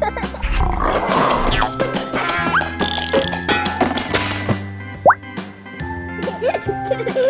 Ha ha ha!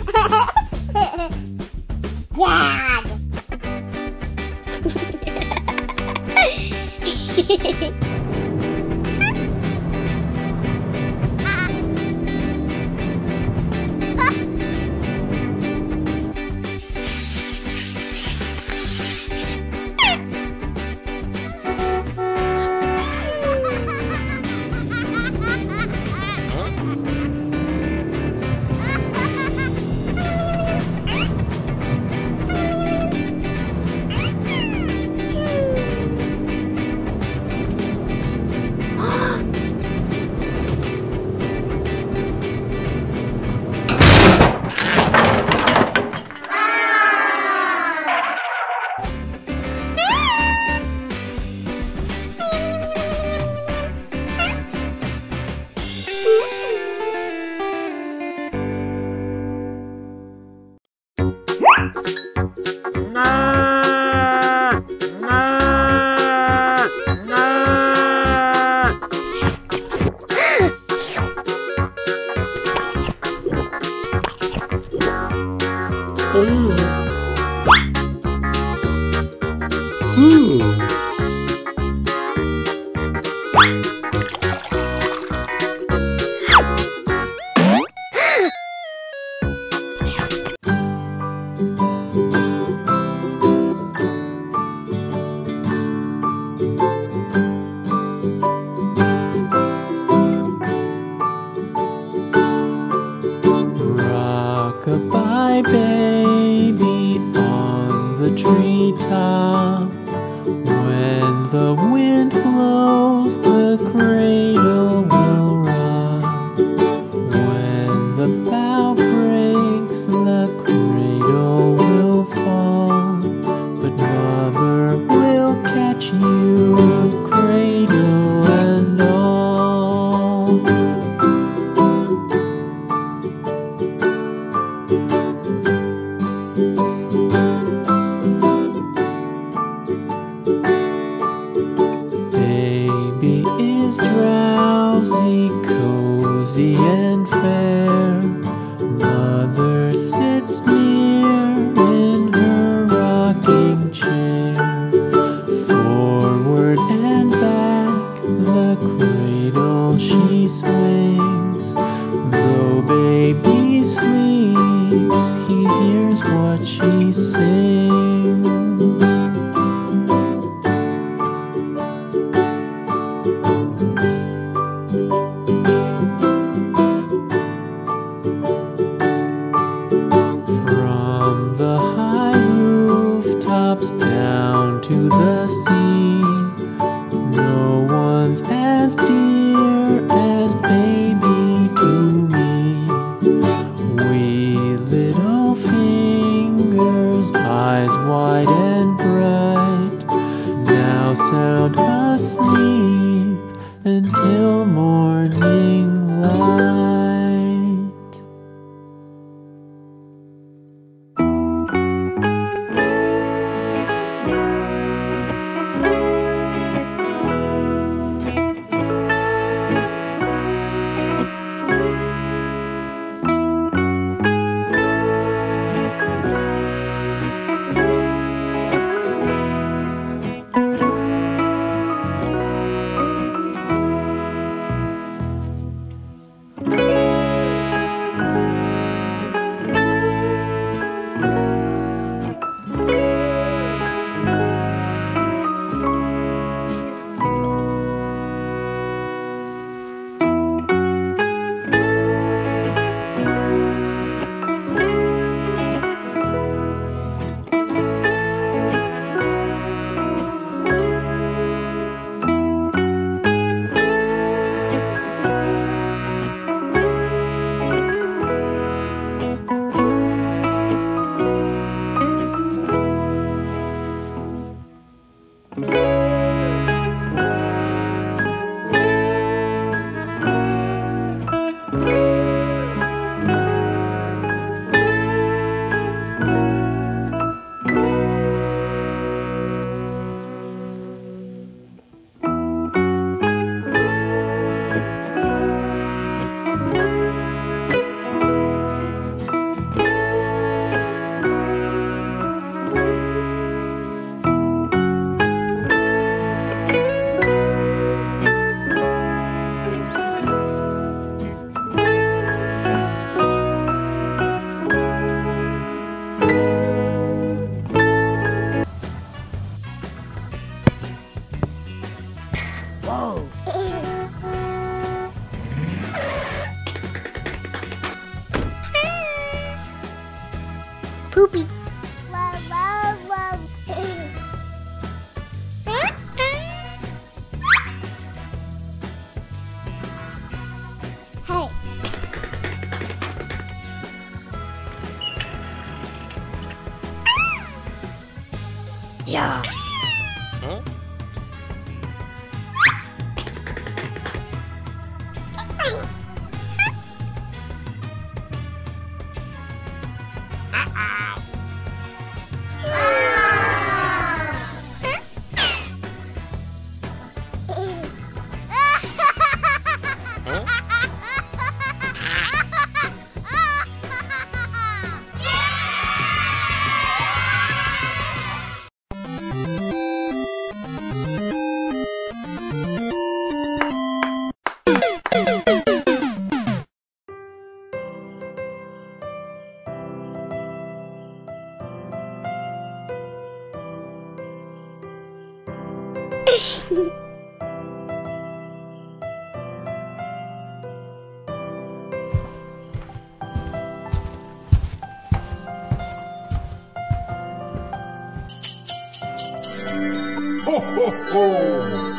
红炉。Poopy. Hey. Yeah. Huh? Ho, ho,